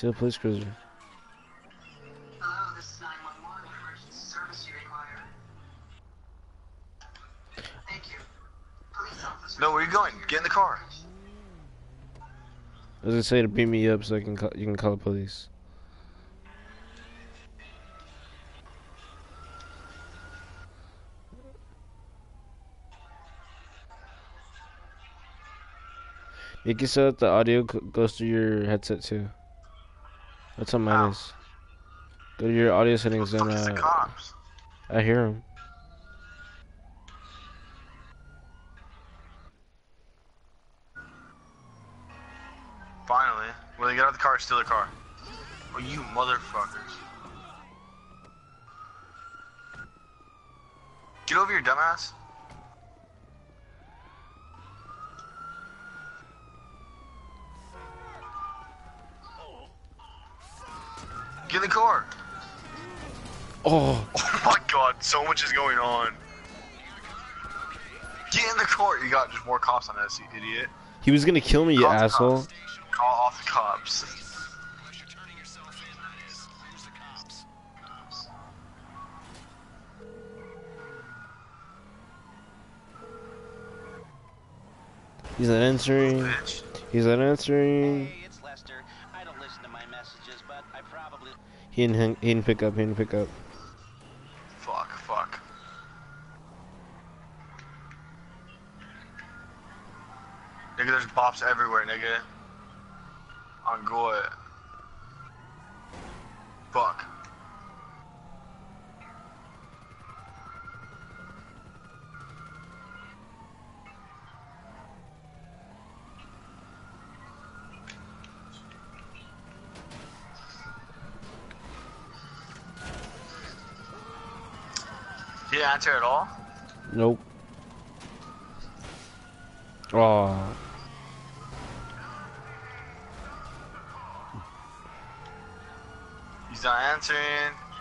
See the police cruiser. Hello, this is 911. Emergency service you require. Thank you. Police officer. No, where are you going? Get in the car. I was gonna say to beat me up so I can call, you can call the police. You can set up the audio goes through your headset too. That's on mine How? is. Go to your audio settings and fuck is the uh, cops? I hear them. Finally. When they get out of the car, steal the car. Oh, you motherfuckers. Get over here, dumbass. Get in the car. Oh, Oh my god, so much is going on. Get in the car. You got just more cops on us, you idiot. he was gonna kill me, you Call the asshole. cops. Call off the cops. He's not answering. He's not answering. Hey, it's Lester. I don't listen to my messages, but I probably. He didn't. He didn't pick up. He didn't pick up. Fuck, fuck. Nigga, there's bops everywhere, nigga. On good. Fuck. Didn't answer at all? Nope. Oh, He's not answering.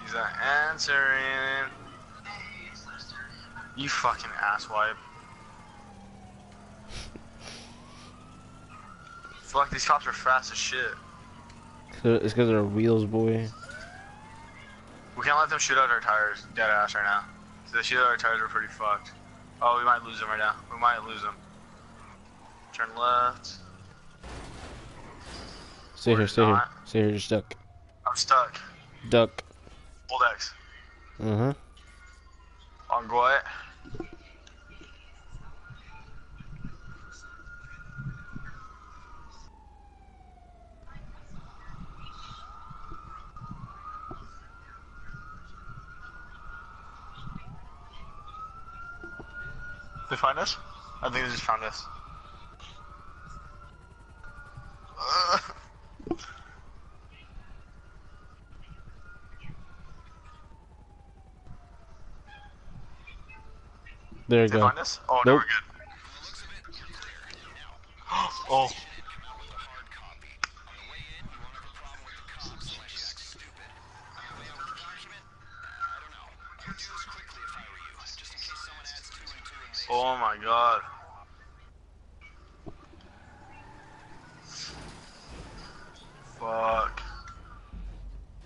He's not answering. Hey, it's Lester. You fucking asswipe. Fuck, these cops are fast as shit. it's because they're wheels, boy. We can't let them shoot out our tires, dead ass right now. They shoot out our tires, we're pretty fucked. Oh, we might lose them right now. We might lose them. Turn left. Stay Or here. Stay here. Stay here. Just duck. I'm stuck. Duck. Hold X. Uh huh. On They find us? I think they just found us. There you They go. find us? Oh, no, we're good. Oh my god. Fuck.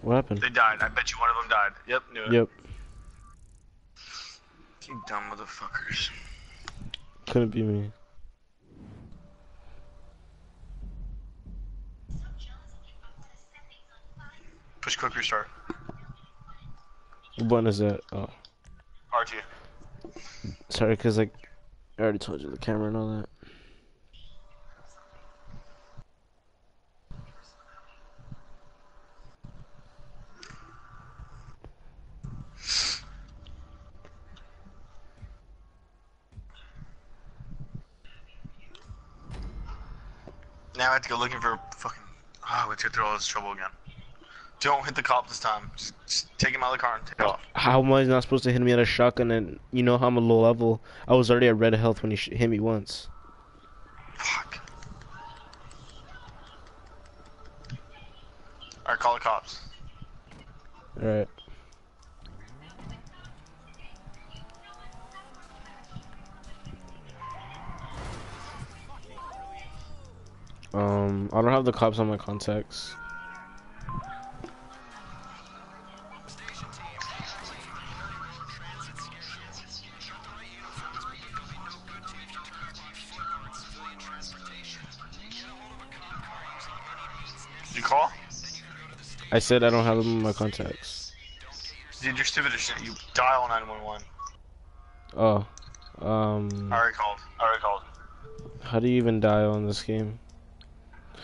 What happened? They died. I bet you one of them died. Yep, knew it. Yep. You dumb motherfuckers. Couldn't be me. Push quick restart. What button is that? Oh, RT. sorry, cause like I already told you the camera and all that. Now I have to go looking for fucking. We have to go through all this trouble again. Don't hit the cop this time. Just, just take him out of the car and take off. How am I not supposed to hit me at a shotgun? And you know how I'm a low level. I was already at red health when he sh- hit me once. Fuck. Alright, call the cops. All right. Um, I don't have the cops on my contacts. I said I don't have them in my contacts. Dude, you're stupid as shit. You dial 911. Oh. Um. I already called. I already called. How do you even dial in this game?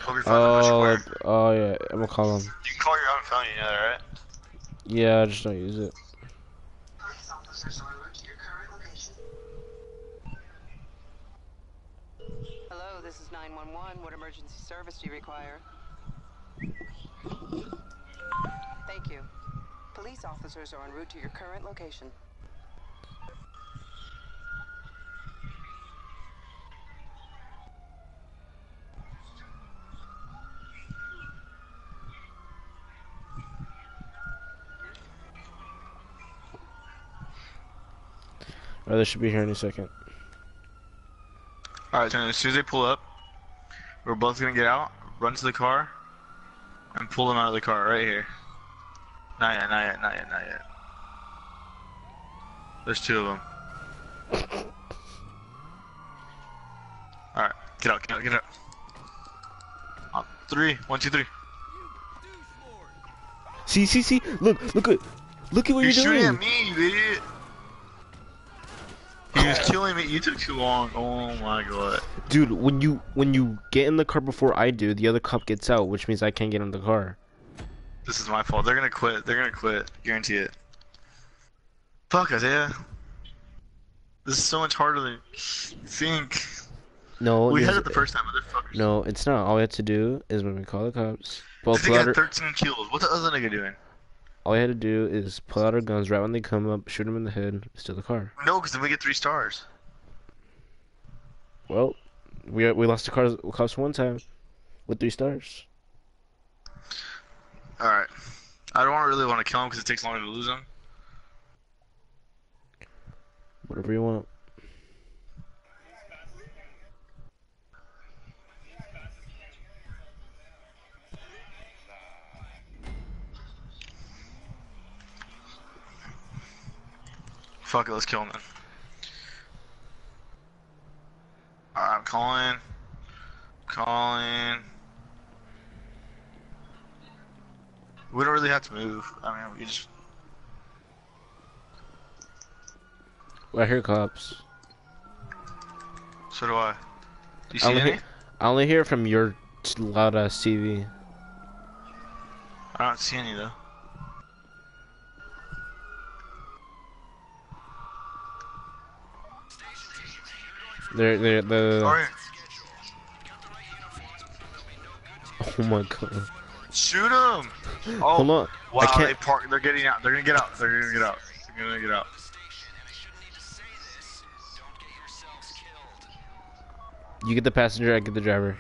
Hope you find the push Oh, where. oh yeah, I'm gonna call him. You can call your own phone, you know that, right? Yeah, I just don't use it. Police officers are en route to your current location. Hello, this is 911. What emergency service do you require? Thank you. Police officers are en route to your current location. Oh, they should be here any second. Alright, so as soon as they pull up, we're both gonna get out, run to the car, and pull them out of the car right here. Not yet, not yet, not yet, not yet. There's two of them. Alright, get out, get out, get out. On three, one, two, three. See, see, see! Look, look at, look at what You're you're, shooting at me, you idiot! He was killing me. You took too long. Oh my god. Dude, when you when you get in the car before I do, the other cop gets out, which means I can't get in the car. This is my fault. They're gonna quit. They're gonna quit. Guarantee it. Fuck, Isaiah. This is so much harder than you think. No, we had it the first time, motherfuckers. No, it's not. All we have to do is when we call the cops, pull, This pull nigga out had our, 13 kills. What the other nigga doing? all we had to do is pull out our guns right when they come up, shoot them in the head, steal the car. No, because then we get three stars. Well, we we lost the cars cops one time with three stars. Alright. I don't really want to kill him because it takes longer to lose him. Whatever you want. Fuck it, let's kill him then. Alright, I'm calling. Calling. We don't really have to move. I mean, we just. I hear cops. So do I. Do you I see only, any? hear, I only hear from your loud ass TV. I don't see any though. They're they're the. Sorry. Oh my god. Shoot him! Oh, Hold on. wow, I can't. they park. They're getting out. They're gonna get out. They're gonna get out. They're gonna get out. You get the passenger. I get the driver.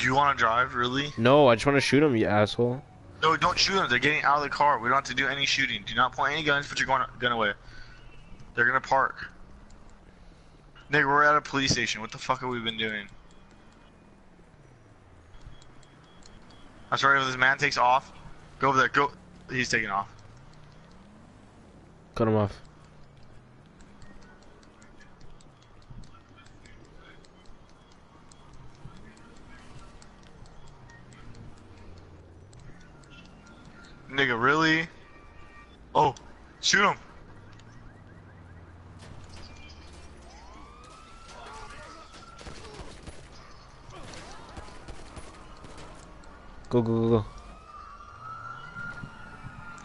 You wanna drive, really? No, I just want to shoot him. You asshole. No, don't shoot them. They're getting out of the car. We don't have to do any shooting. Do not point any guns. Put your gun, gun away. They're gonna park. Nigga, we're at a police station. What the fuck have we been doing? I'm sorry if this man takes off. Go over there. Go. He's taking off. Cut him off. Nigga, really? Oh, shoot him. Go go go go.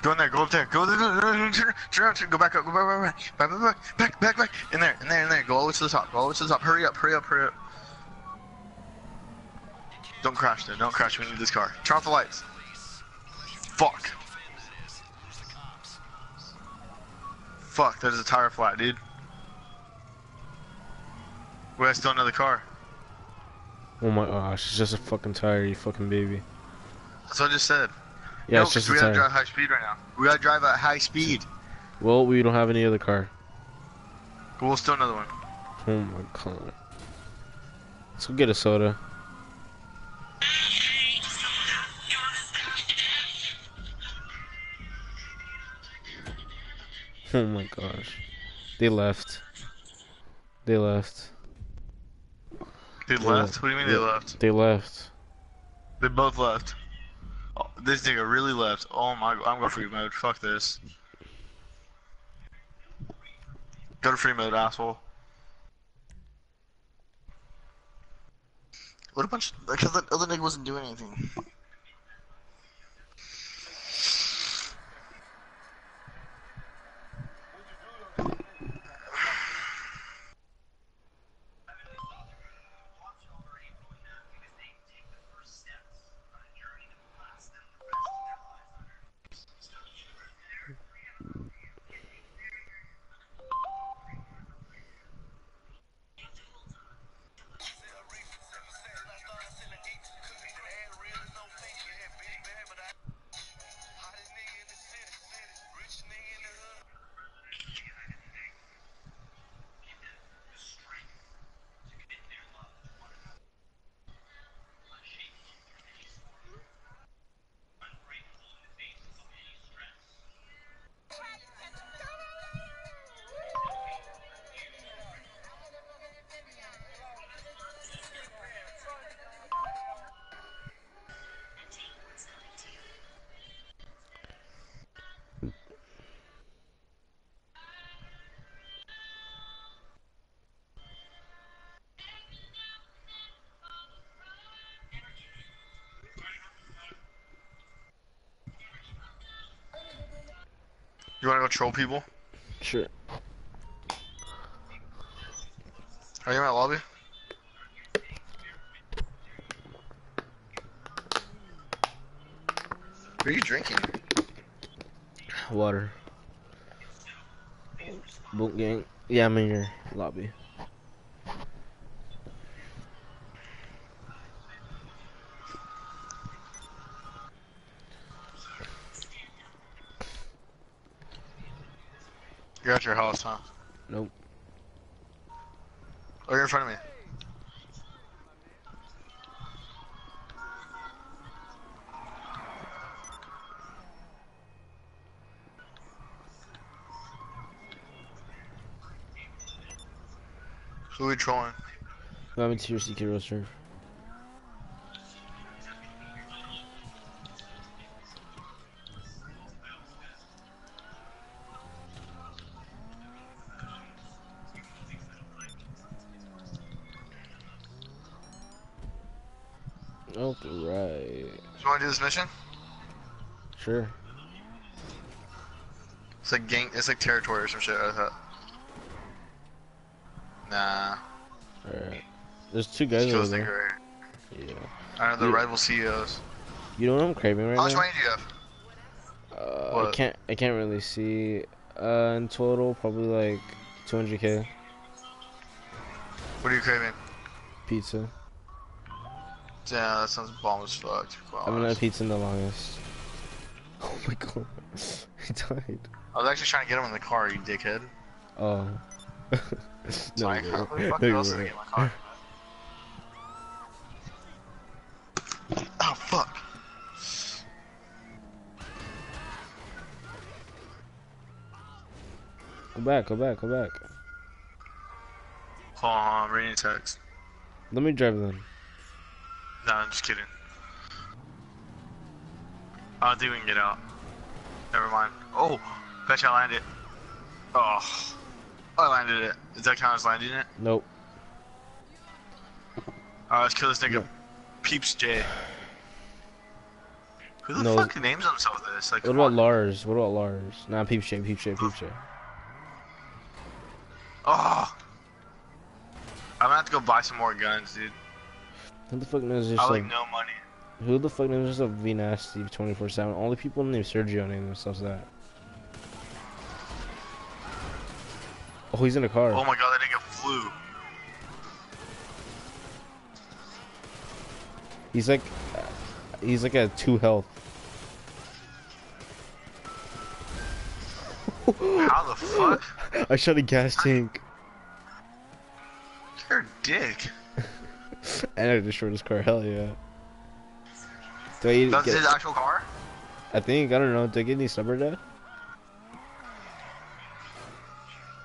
Go in there. Go up there. Go there. Go, there, turn, turn around. Turn, go back up. Go back, back, back, back, back, back, back, back. In there. In there. In there. Go all the way to the top. Go all the way to the top. Hurry up. Hurry up. Hurry up. Don't crash there. Don't crash. We need this car. Turn off the lights. Fuck. Fuck. There's a tire flat, dude. We have still another car. Oh my gosh, it's just a fucking tire, you fucking baby. That's what I just said. Yeah, no, it's just we gotta drive high speed right now. We gotta drive at high speed. Well, we don't have any other car. But we'll steal another one. Oh my god. Let's go get a soda. Oh my gosh. They left. They left. They left? What do you mean they Yeah. left? They left. They both left. Oh, this nigga really left. Oh my, god I'm going free mode. Fuck this. Go to free mode, asshole. What a bunch. Because the other nigga wasn't doing anything. You wanna go troll people? Sure. Are you in my lobby? What are you drinking? Water. Boonk gang. Yeah, I'm in your lobby. You're at your house, huh? Nope. Oh, you're in front of me. Who are we trolling? I'm in tier CK roster. This mission? Sure. It's like gang, it's like territory or some shit, I thought. Nah. Alright. There's two guys over there. right. Yeah. I know the You- rival CEOs. You know what I'm craving right How much now? money do you have? Uh, I can't. I can't really see. Uh, in total, probably like 200k What are you craving? pizza. Damn, that sounds bomb as fuck. to I haven't had honest. pizza in the longest. Oh my god, he died. I was actually trying to get him in the car, you dickhead. Oh. No, how weren't. the fuck No, else did I weren't. get in my car? Oh fuck. Go back, go back, go back. Hold on, I'm reading text. Let me drive then. No, I'm just kidding. I don't think we can get out. Never mind. Oh, bet I landed. It. Oh, I landed it. Is that count as landing it? Nope. Alright, let's kill this nigga. No. Peeps J. Who the No. fuck names himself this? Like, What about on. Lars? What about Lars? Nah, Peeps shape, Peeps shape, Peeps shape. Oh. I'm gonna have to go buy some more guns, dude. Who the fuck knows I just like like, no money. who the fuck knows just a V nasty 24 7? Only people named Sergio name themselves that. Oh, he's in a car. Oh my god, that nigga flew. He's like, he's like at two health. How the fuck? I shot a gas tank You're a dick. and I destroyed his car. Hell yeah. Do I That's get, his actual car? I think I don't know. Do I get any supper dad?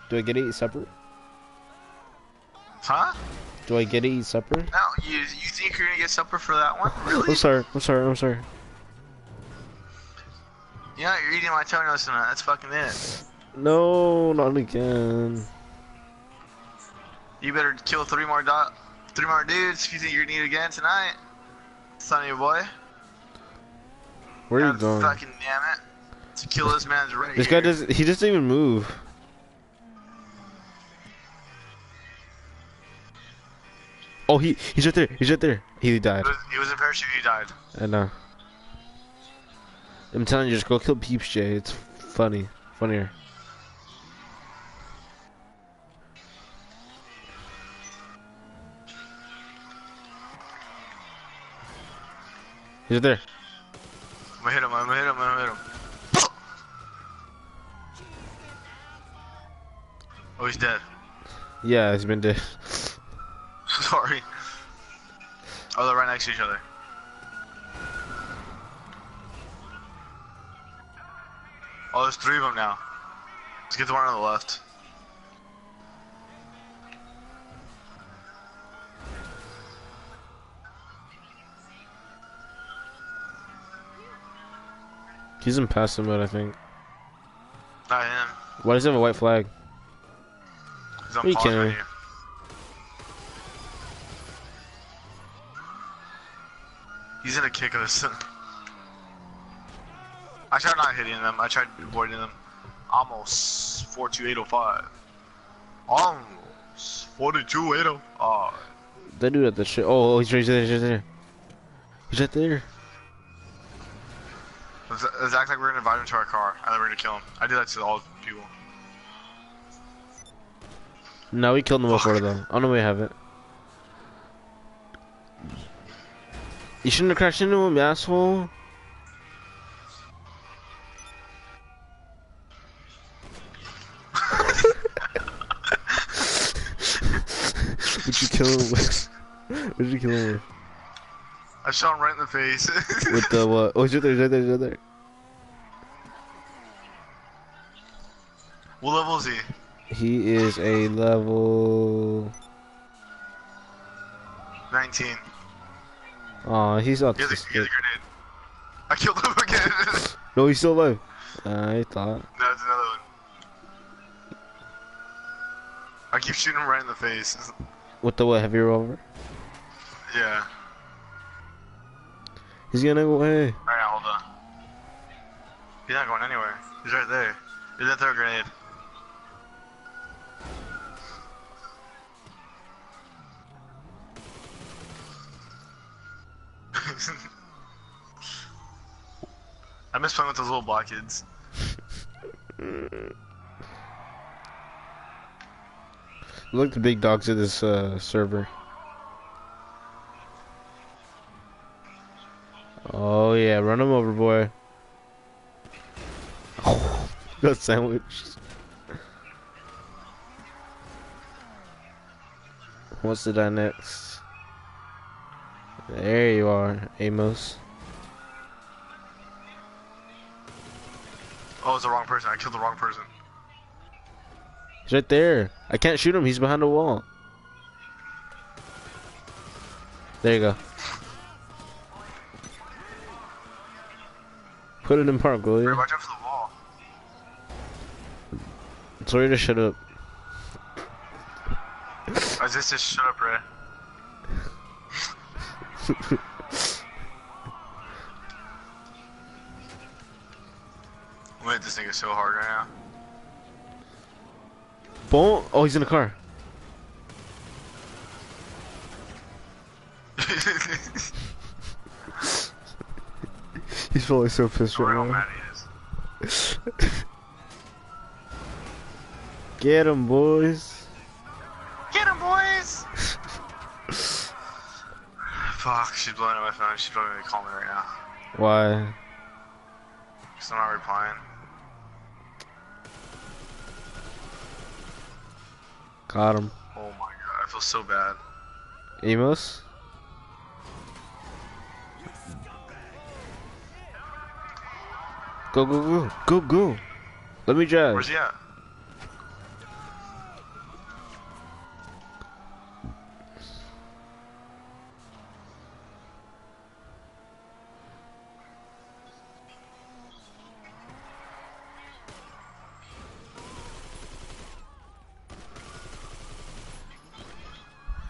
Do I get any supper? Huh? Do I get to eat supper? No, you you think you're gonna get supper for that one? Really? I'm sorry. I'm sorry. I'm sorry. Yeah, you're eating my toenails tonight. That's fucking it. No, not again. You better kill three more dot, three more dudes if you think you're gonna eat again tonight. Son of a boy. Where are you going? Fucking damn it. To kill this man's right This guy doesn't. He doesn't even move. Oh, he he's right there. He's right there. He died. He was, he was in parachute. He died. I know. I'm telling you, just go kill Peeps Jay. It's funny, funnier. He's right there. I'm gonna hit him. I'm gonna hit him. I'm gonna hit him. Oh, he's dead. Yeah, he's been dead. Sorry. Oh, they're right next to each other. Oh, there's three of them now. Let's get the one on the left. He's in passive mode, I think. Not him. Why does he have a white flag? He's on Are you pause kidding right me? here. He's gonna kick us. I tried not hitting them. I tried avoiding them. Almost 42805. Almost 42805. That dude at the shit. Oh, oh, he's right there. He's right there. He's right there. Let's, act like we're gonna invite him to our car, and then we're gonna kill him. I do that to all people. No, we killed him before though. I know we haven't. You shouldn't have crashed into him, you asshole. What'd you kill him with? What'd you kill him with? I shot him right in the face. With the what? Oh, he's right there, he's right there, he's right there. what level is he? He is a level. 19. Aw, he's He has, a, he has a grenade. I killed him again. No, he's still alive. I thought. no, it's another one. I keep shooting him right in the face. With the what? Heavy revolver? Yeah. He's gonna go away. Alright, hold on. He's not going anywhere. He's right there. He's gonna throw a grenade. I miss playing with those little black kids. Look the big dogs of this uh, server. Oh yeah, run him over, boy. Oh, got sandwiched. What's the die next? There you are, Amos. Oh, it's the wrong person. I killed the wrong person. He's right there. I can't shoot him. He's behind the wall. There you go. Put it in park, will you? watch out for the wall. Sorry to shut up. I just just shut up, Ray. Hit this nigga so hard right now. Boom! Oh, he's in the car. He's probably so pissed right now. Get him, boys. Get him, boys! Fuck, she's blowing up my phone. She's probably gonna call me right now. Why? Cause I'm not replying. Got him. Oh my god, I feel so bad. Amos? Go, go, go. Go, go. Let me drive. Where's he at?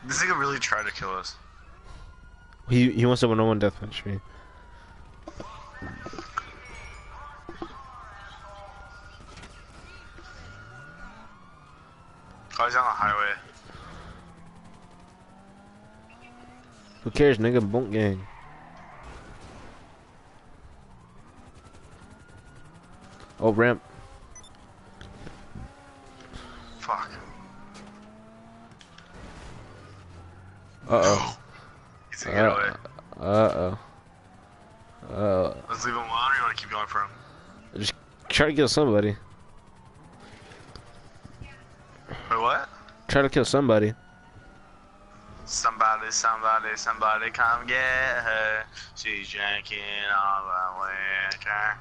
This nigga really tried to kill us. He he wants a one-on-one deathmatch me. Cares, nigga? Boonk gang. Oh, ramp. Fuck. Uh oh. He's get Uh, away. uh oh. Uh, Let's leave him alone, or you wanna keep going for him? Just try to kill somebody. Wait, what? Try to kill. Somebody, somebody, come get her. She's drinking all the liquor.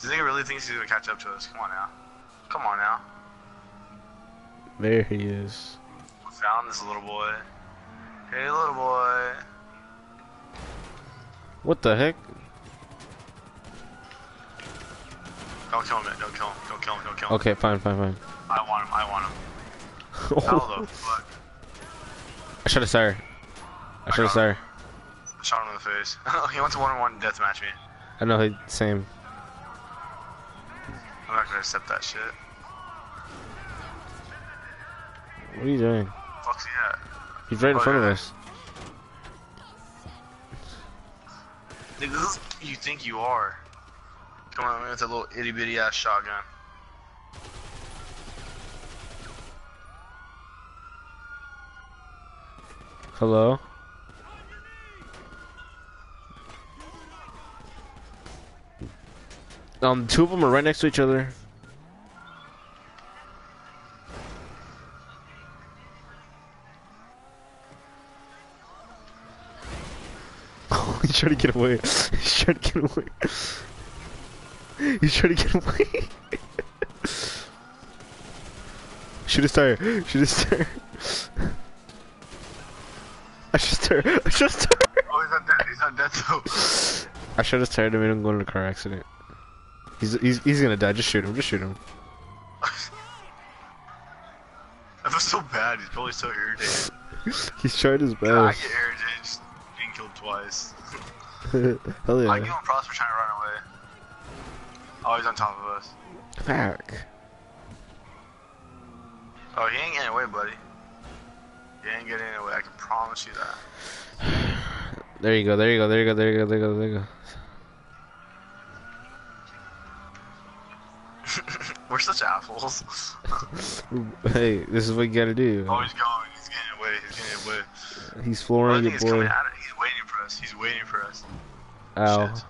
Do you think he really thinks he's gonna catch up to us? Come on now. Come on now. There he is. We found this little boy. Hey, little boy. What the heck? Don't kill him. Don't kill him. Don't kill him. Don't kill him. Okay, fine, fine, fine. I want him. I want him. How the fuck? I shot a sire. I shot a sire. I shot him in the face. Oh, he wants to one-on-one deathmatch me. I know, he, same. I'm not gonna accept that shit. What are you doing? Fuck's he at? He's right in Oh, front of us. Nigga, this is you think you are. Come on, man, it's a little itty bitty ass shotgun. Hello? Um, two of them are right next to each other. He's trying to get away. He's trying to get away. He's trying to get away. Shoot his tire. Shoot his tire. I his tire. I his tire. Oh, he's not dead. He's not dead though. I shot his tire to make him go in a car accident. He's he's he's gonna die. Just shoot him. Just shoot him. I feel so bad. He's probably so irritated. He's tried his best. I get irritated just being killed twice. Hell yeah. I give him props for trying to run away. Oh, he's on top of us. Fuck. Oh, he ain't getting away, buddy. He ain't getting away. I can promise you that. There you go. There you go. There you go. There you go. There you go. There you go. We're such assholes. Hey, this is what you gotta do. oh, he's going. He's getting away. He's getting away. He's flooring your he's coming boy. at it. He's waiting for us. He's waiting for us. Ow. Shit.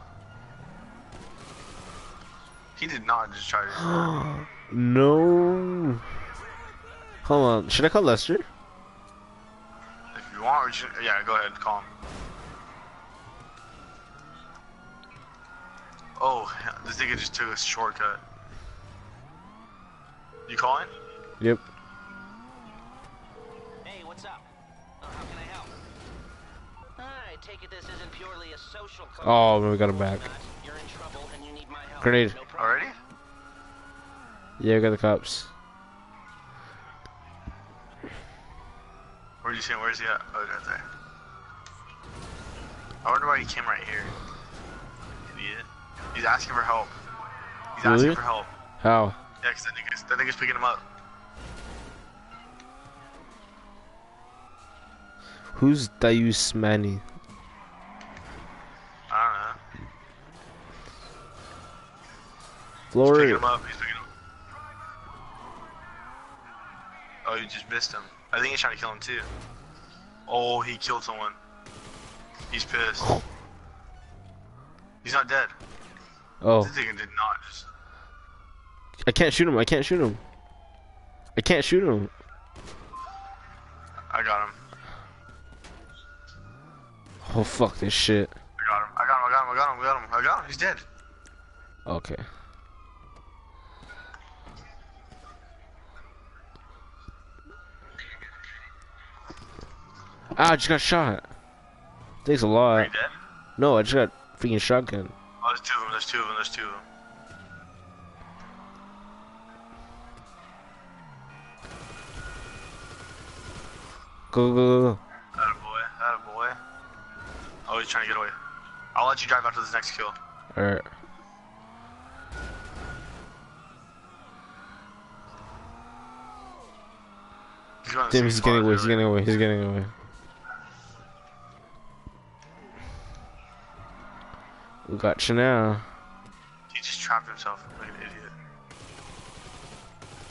He did not just try to. no. Hold on. Should I call Lester? If you want, we should, yeah, go ahead. Call him. Oh, this nigga just took a shortcut. You calling? Yep. Hey, what's up? Oh, how can I help? I take it this isn't purely a social call. Oh, man, we got him back. You're in trouble and you need my help. Grenade. No problem. Already? Yeah, I got the cops. Where are you seeing? Where's he at? Oh, he's right there. I wonder why he came right here. Idiot. He's asking for help. He's Really? asking for help. How? Yeah, 'cause that nigga's, that nigga's picking him up. Who's Dayus Manny? I don't know. He's picking him up. He's picking him Oh, you just missed him. I think he's trying to kill him too. Oh, he killed someone. He's pissed. He's not dead. Oh, This nigga did not just. I can't shoot him. I can't shoot him. I can't shoot him. I got him. Oh fuck this shit. I got him. I got him. I got him. I got him. I got him. I got him. He's dead. Okay. Ah, I just got shot. Takes a lot. Are you dead? No, I just got freaking shotgun. Oh, there's two of them. There's two of them. There's two of them. Go, go, go, go. Attaboy, attaboy. Oh, he's trying to get away. I'll let you drive after this next kill. Alright. He's going to the Damn, he's getting away, he's getting away, he's getting away. We got you now. He just trapped himself like an idiot.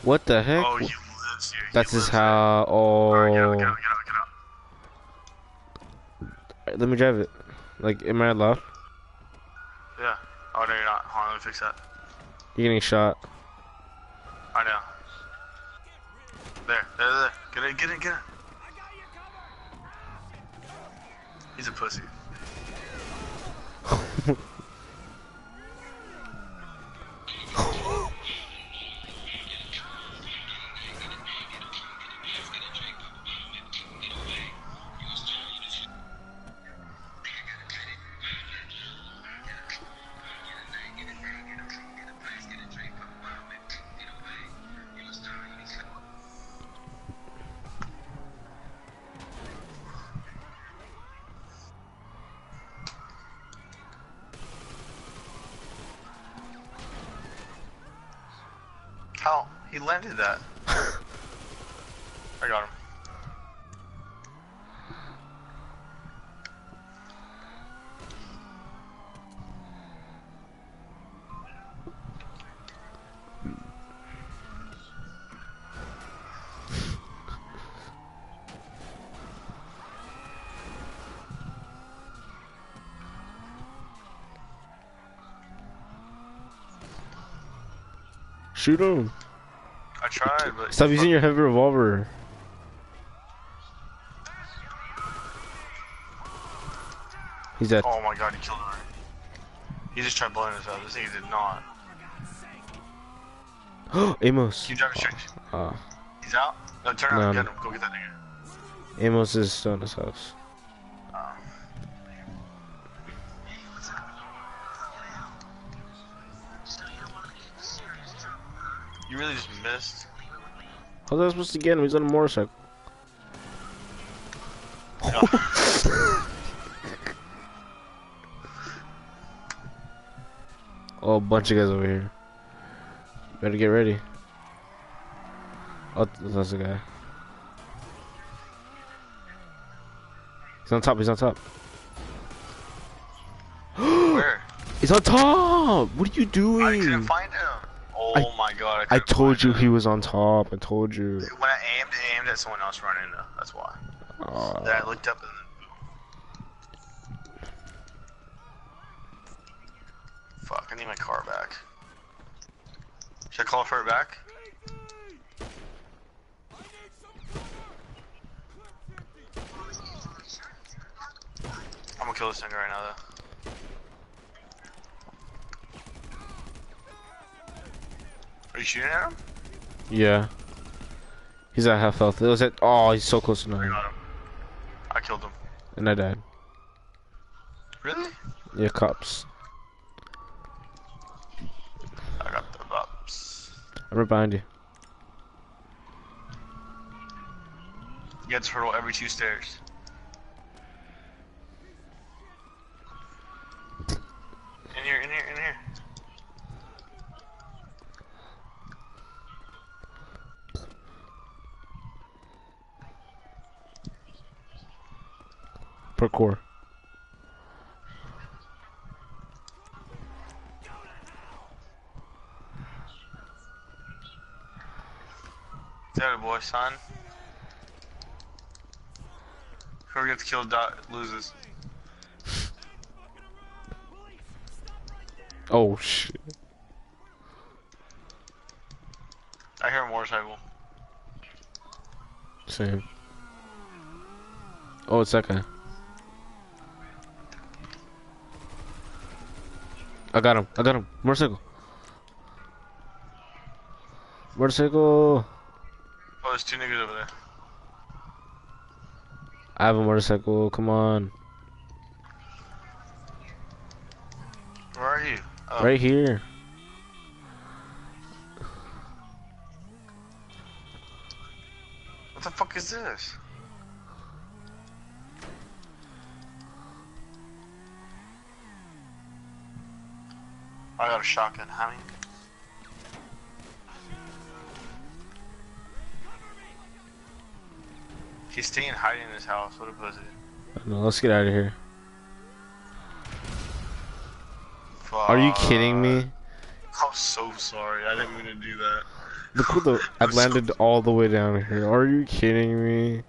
What the heck? Oh, he lives here. He That's his lives there. how. Alright, get out, Oh. get out, get out, out. Let me drive it. Like, am I allowed? Yeah. Oh, no, you're not. Hold on, let me fix that. You're getting shot. I know. There, there, there. Get in, get in, get in. He's a pussy. He landed that. I got him. Shoot him. But Stop using your heavy revolver. He's dead. Oh my god, he killed him. He just tried blowing us out. This thing did not. Amos. Keep driving straight. Uh, He's out. No, turn around. no. Get him. Go get that nigga. Amos is still in his house. Oh. You really just missed. How's I supposed to get him? He's on a motorcycle. Oh, a bunch of guys over here. Better get ready. Oh, that's the guy. He's on top, he's on top. Where? He's on top! What are you I doing? couldn't find him. Oh I- oh my god. I, I told you him. he was on top. I told you. When I aimed, I aimed at someone else running though. That's why. Aw. Then I looked up and then. Fuck, I need my car back. Should I call for it back? I'm gonna kill this nigga right now though. Are you shooting at him? yeah. He's at half health. It was at. Oh, he's so close to I got him. I killed him. And I died. Really? Yeah, cops. I got the bups. I'm right behind you. You get to hurdle every two stairs. In here, in here, in here. Parkour. There, boy, son. Whoever gets killed die, loses. Oh shit. I hear a motorcycle. Same. Oh, it's that guy. I got him. I got him. Motorcycle. Motorcycle. Oh, there's two niggas over there. I have a motorcycle. Come on. Where are you? Oh, Right here. What the fuck is this? I got a shotgun. Many? He's staying hiding in his house. What a pussy. No, let's get out of here. Fuck. Are you kidding me? I'm so sorry. I didn't mean to do that. Look who the I I'm so- landed all the way down here. Are you kidding me?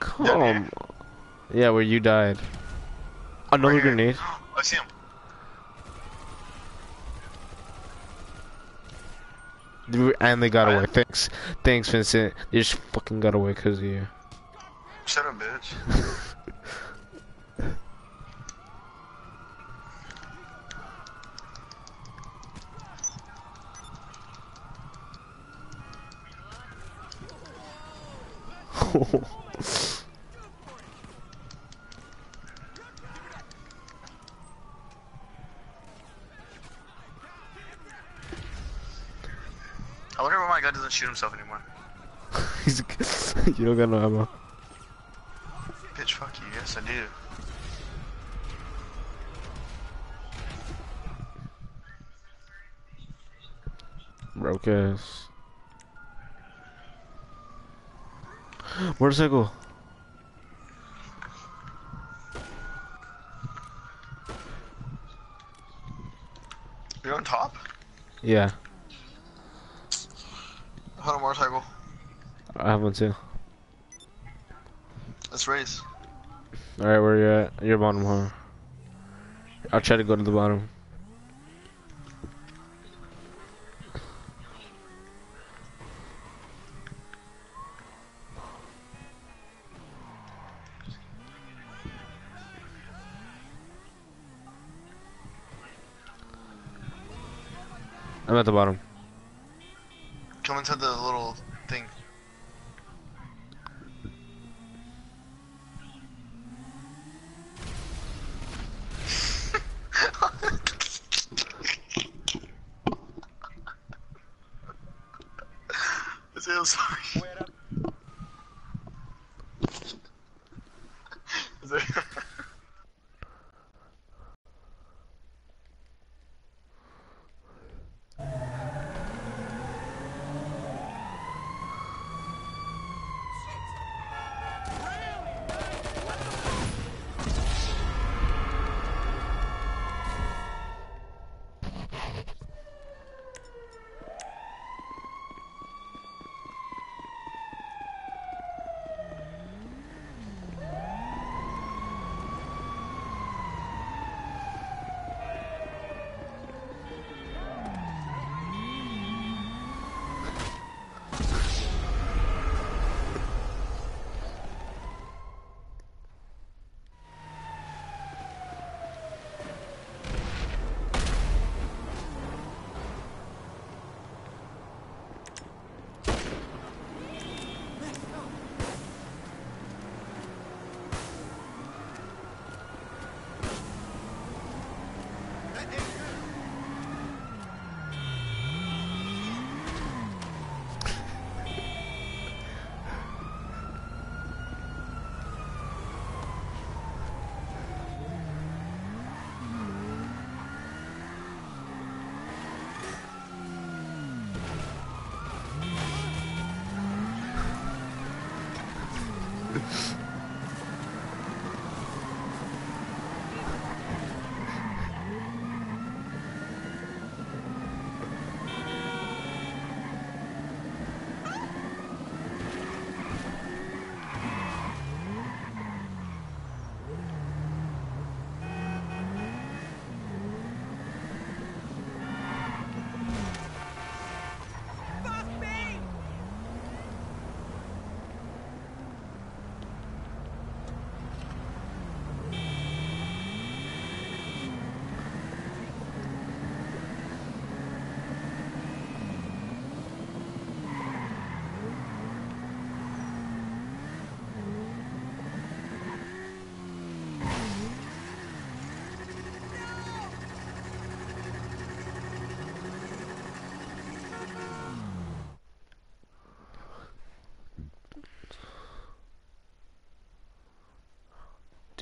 Come. here? Yeah, where you died. Another Right grenade. I see him. And they got away. Thanks, thanks, Vincent. They just fucking got away because of you. Shut up, bitch. I wonder why my guy doesn't shoot himself anymore. He's, you don't got no ammo. Bitch, fuck you. Yes, I do. Where's that go? You're on top? Yeah, Hold on, motorcycle. I have one too. Let's race. Alright, where you at? You're bottom, huh? I'll try to go to the bottom. I'm at the bottom. Come into the little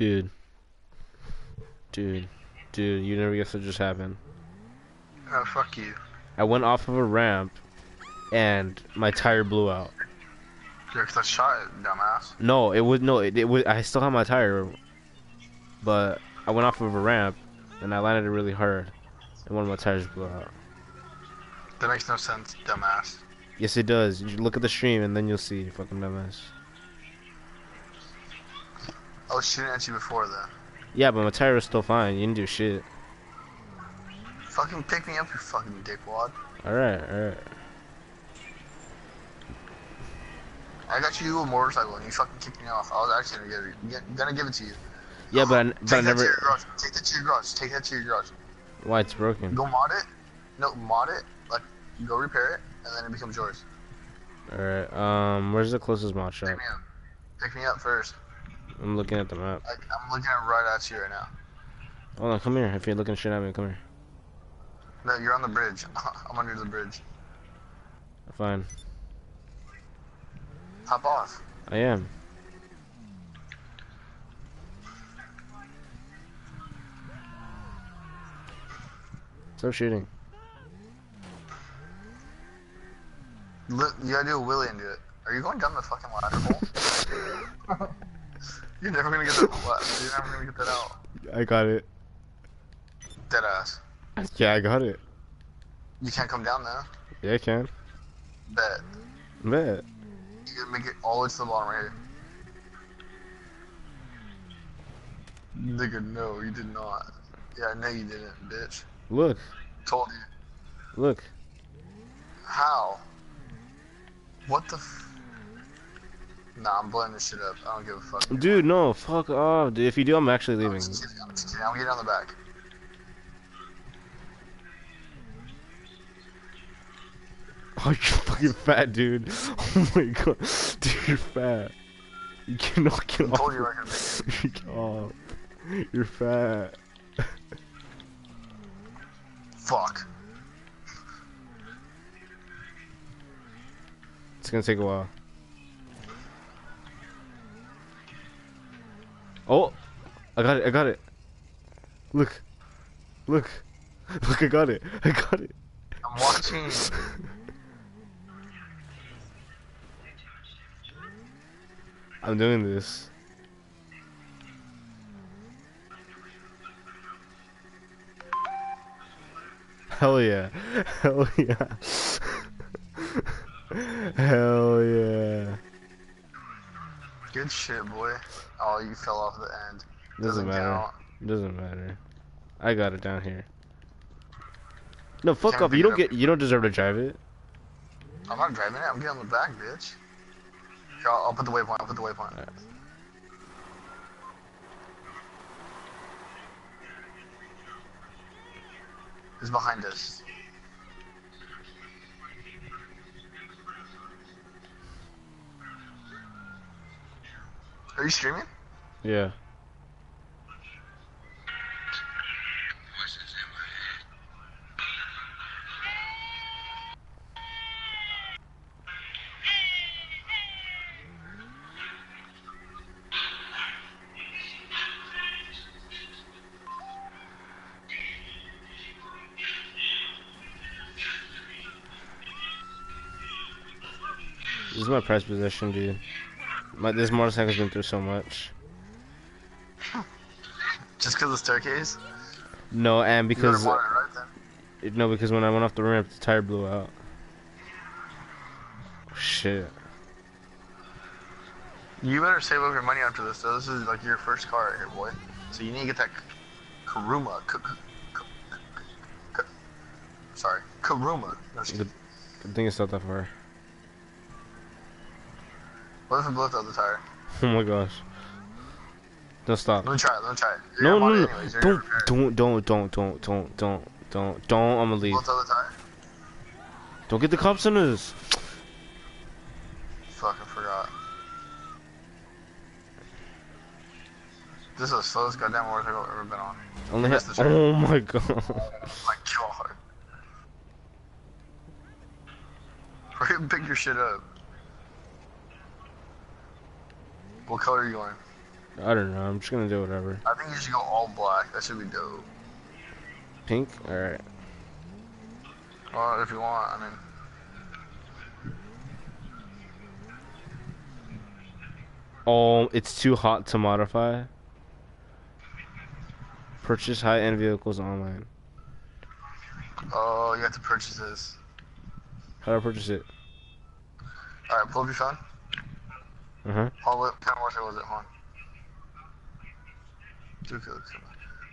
Dude. Dude. Dude, you never guess what just happened. Oh, fuck you. I went off of a ramp, and my tire blew out. Yeah, 'cause I shot it, dumbass. No, it was no. It, it was. I still have my tire, but I went off of a ramp, and I landed it really hard, and one of my tires blew out. That makes no sense, dumbass. Yes, it does. You look at the stream, and then you'll see. Fucking dumbass. I was shooting at you before then. Yeah, but my tire was still fine. You didn't do shit. Fucking pick me up, you fucking dickwad. All right, all right. I got you a motorcycle and you fucking kicked me off. I was actually gonna give it, get- gonna give it to you. Yeah, but I, but I Take that to never. your garage. Take that to your garage. Take that to your garage. Why it's broken? Go mod it. No, mod it. Like, go repair it, and then it becomes yours. All right. Um, where's the closest mod shop? Pick me up. Pick me up first. I'm looking at the map. Like, I'm looking at right at you right now. Hold on, come here. If you're looking shit at me, come here. No, you're on the bridge. I'm under the bridge. Fine. Hop off. I am. Stop shooting. Li- You gotta do a willy and do it. Are you going down the fucking ladder hole? You're never gonna get that. la- You're never gonna get that out. I got it. Dead ass. Yeah, I got it. You can't come down now. Yeah, I can. Bet. Bet. You gotta make it all the way to the bottom right here. Nigga, no, you did not. Yeah, I know you didn't, bitch. Look, Told you. look. How? What the f- Nah, I'm blowing this shit up. I don't give a fuck. Dude, no, fuck off. Dude, if you do, I'm actually I'm leaving. just kidding. I'm just kidding. I'm getting on the back. Oh, you're fucking fat, dude. Oh my god. Dude, you're fat. You cannot get I off. told you I could make it. Get off. You're fat. Fuck. It's gonna take a while. Oh! I got it, I got it. Look. Look. Look, I got it. I got it. I'm watching. I'm doing this. Hell yeah. Hell yeah. Hell yeah. Good shit, boy. Oh, you fell off the end. Doesn't matter. count. Doesn't matter. I got it down here. No, fuck Can't off. You don't up. get. You don't deserve to drive it. I'm not driving it. I'm getting on the back, bitch. Here, I'll, I'll put the waypoint. I'll put the waypoint. Alright. Who's behind us? Are you streaming? Yeah. This is my press position, dude. My, this motorcycle's been through so much. Just because the staircase? No, and because right then. no, because when I went off the ramp, the tire blew out. Shit. You better save up your money after this, though. This is like your first car right here, boy. So you need to get that Karuma. Sorry, Karuma. Kidding. Good thing it's not that far. What if I blow out the tire? Oh my gosh. Don't stop. Let me try it. Let me try it. You're No, no, no. anyways. Don't, gonna repair it. don't, don't, don't, don't, don't, don't, don't, don't. I'm gonna leave. Blow out the tire. Don't get the cops on us. Fuck, I forgot. This is the slowest goddamn motorcycle I've ever been on. Only missed ha- the oh my god. Oh my god. Hurry up, pick your shit up. What color are you going? I don't know. I'm just gonna do whatever. I think you should go all black. That should be dope. Pink. All right. Well, if you want, I mean, Oh, it's too hot to modify. Purchase high-end vehicles online. oh, you have to purchase this. How do I purchase it? All right, pull up your phone. Oh, what kind of motorcycle was it? Hold on. Two kills.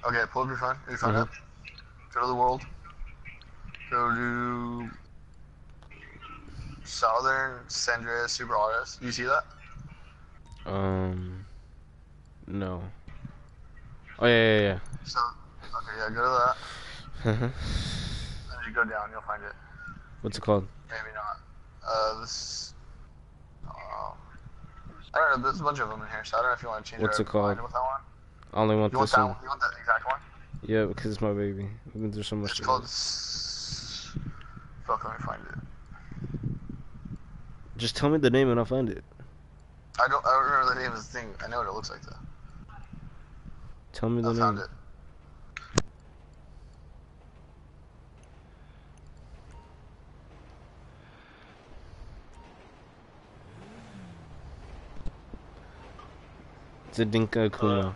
Okay, pull up your phone. Your phone Mhm. up. Go to the world. Go to Southern San Andreas Super Autos. You see that? Um. No. Oh yeah, yeah, yeah. So, okay, yeah, go to that. And you go down, you'll find it. What's it called? Maybe not. Uh, this. I don't know. There's a bunch of them in here, so I don't know if you want to change What's it called? with that one. I only want You want this that one. one? You want that exact one? Yeah, because it's my baby. We've been through so much. It's called. Fuck, let me find it. Just tell me the name and I'll find it. I don't. I don't remember the name of the thing. I know what it looks like though. Tell me the I found it. It's a Dinka Akuma.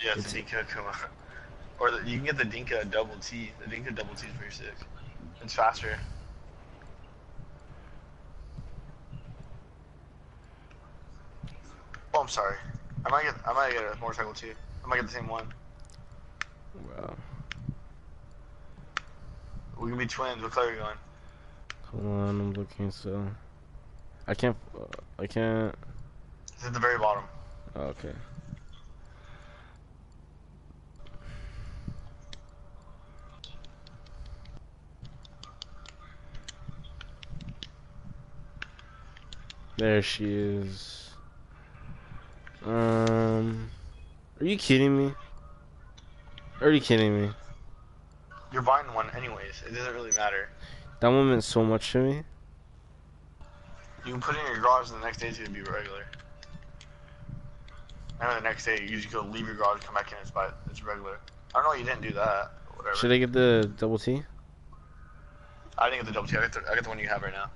Yeah, it's the Dinka Akuma. Or the, you can get the Dinka Double T. The Dinka Double T is pretty sick. It's faster. Oh, I'm sorry. I might get. I might get a motorcycle too. I might get the same one. Wow. We can be twins. What color are you going? Hold on, I'm looking. So, I can't. Uh, I can't. It's at the very bottom. Oh, okay. There she is. Um, are you kidding me? Are you kidding me? You're buying one anyways. It doesn't really matter. That one meant so much to me. You can put it in your garage, and the next day it's gonna be regular. And then the next day you just go leave your garage, come back in, it's by it's regular. I don't know why you didn't do that. Whatever. Should I get the double T? I didn't get the double T. I got the, I got the one you have right now.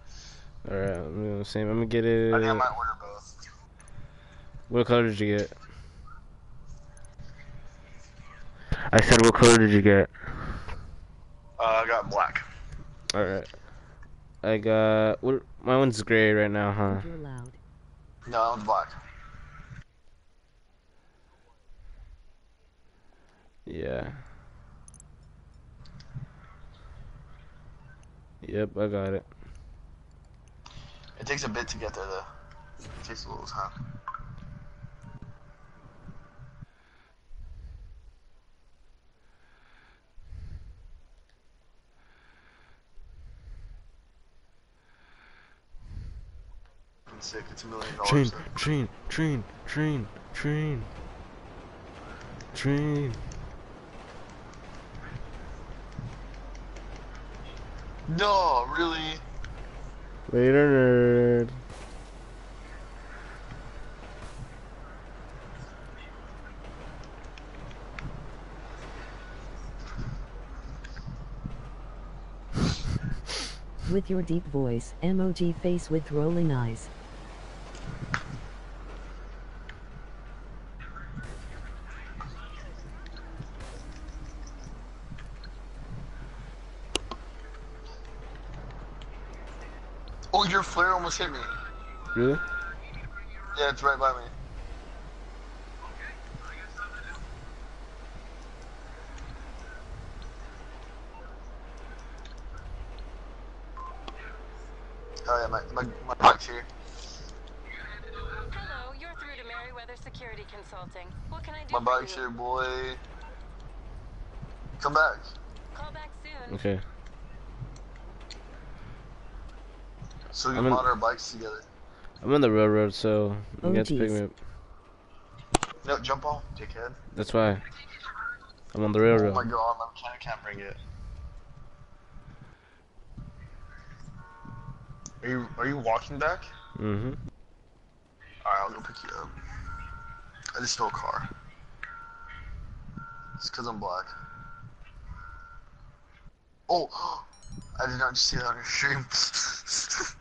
All right, I'm gonna same. I'm gonna get it. I think I might order both. What color did you get? I said, what color did you get? Uh, I got black. All right. I got. What? My one's gray right now, huh? No, that one's black. Yeah. Yep, I got it. It takes a bit to get there though. It takes a little time. Sick. It's a million dollars. though. train, train, train, train, train. No, really? Later, nerd. With your deep voice, emoji face with rolling eyes. Oh, your flare almost hit me. Really? Yeah, it's right by me. Oh yeah, my, my, my bike's here. Hello, you're through to Merryweather Security Consulting. What can I do My for bike's here, boy. Come back. Call back soon. Okay. So we I'm can in- mod our bikes together. I'm on the railroad, so you Oh, have to pick jeez. me up. No, jump off, dickhead. That's why. I'm on the railroad. Oh railroad. my god, my mechanic can't bring it. Are you are you walking back? Mm-hmm. Alright, I'll go pick you up. I just stole a car. It's cause I'm black. Oh! I did not see that on your stream.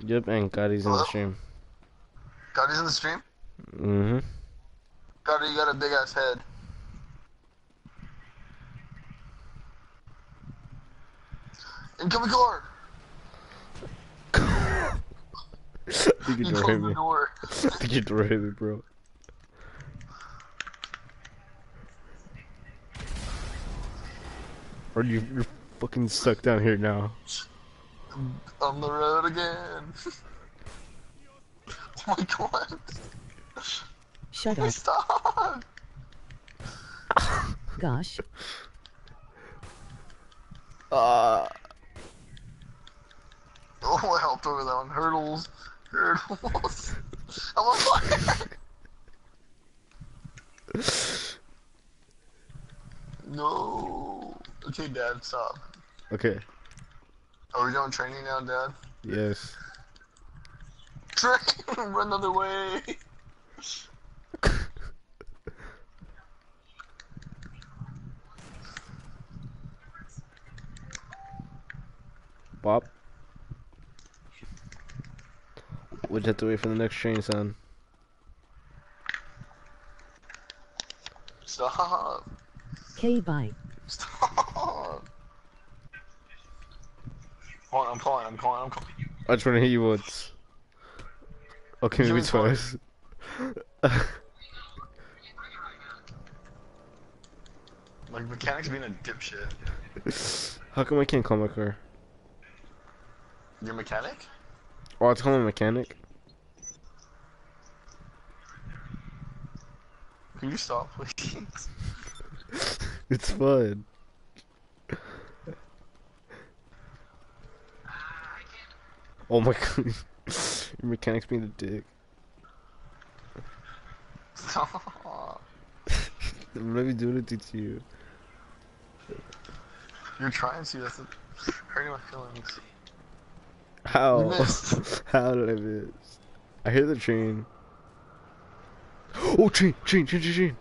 Yep, and Gotti's in the stream. Gotti's in the stream? Mm-hmm. Gotti, you got a big ass head. Incoming car! You door hit me. the door. I think you door hit me, bro. Or you, you're fucking stuck down here now. On the road again. oh my god. Shut up. Stop! Gosh. Uh, Oh, I helped over that one. Hurdles. Hurdles. I'm on fire! no. Okay, Dad, stop. okay. Are we doing training now, Dad? Yes. Train! Run the other way! Bob. We just have to wait for the next train, son. Stop! K bike. Stop! Hold on, I'm calling, I'm calling, I'm calling. You. I just want to hear you once. Okay, maybe Give me twice. Like, mechanics being a dipshit. How come I can't call my car? Your mechanic? Oh, it's called a mechanic. Can you stop, please? It's fun. Oh my god. Your mechanic's being a dick. Stop. I'm not even doing anything to you. You're trying to, that's hurting my feelings. How? How did I miss? I hear the train. Oh, train, train, train, train, train.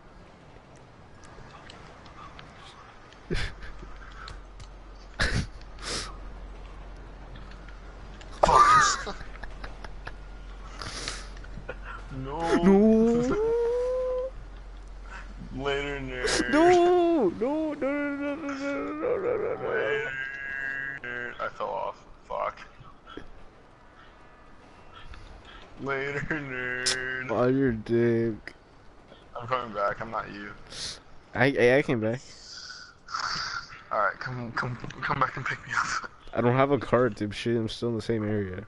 Fuck. no. No. Later, nerd. No, no, no, no, no, no, no, no, no, no, no. Later. I fell off. Fuck. Later, nerd. Oh, you're a dick. I'm coming back. I'm not you. I, I, I came back. All right, come, come, come back and pick me up. I don't have a car, dipshit. I'm still in the same area.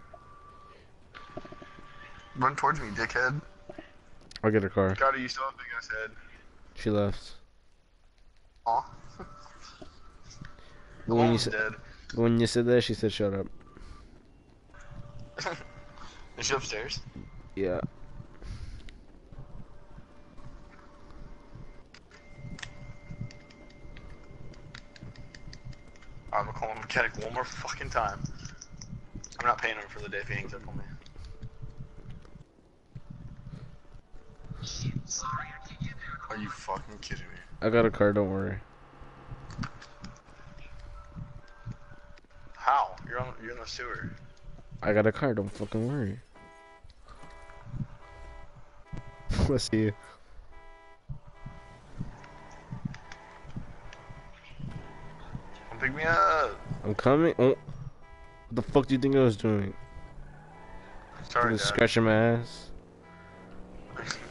Run towards me, dickhead. I'll get a car. Gotta, you still have a big ass head. She left. Aw. But when you said dead. when you said that, she said, "Shut up." Is she upstairs? Yeah. I'm gonna call him mechanic one more fucking time. I'm not paying him for the day if he hangs up on me. Are you fucking kidding me? I got a car. Don't worry. How? You're on. You're in the sewer. I got a car. Don't fucking worry. Let's see. Come pick me up. I'm coming. Oh, what the fuck do you think I was doing? Sorry, Dad. scratching my ass.